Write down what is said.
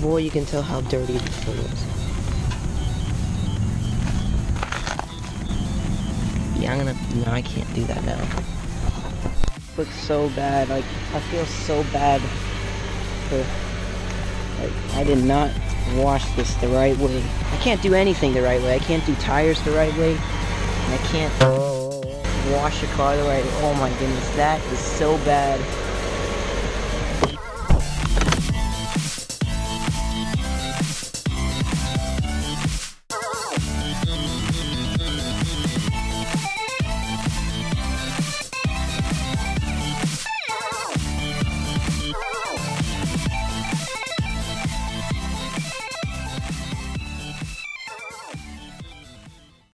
Boy, you can tell how dirty this one is. Yeah, I'm gonna... No, I can't do that now. Looks so bad. Like, I feel so bad like I did not wash this the right way. I can't do anything the right way. I can't do tires the right way. And I can't wash a car the right way. Oh my goodness, that is so bad.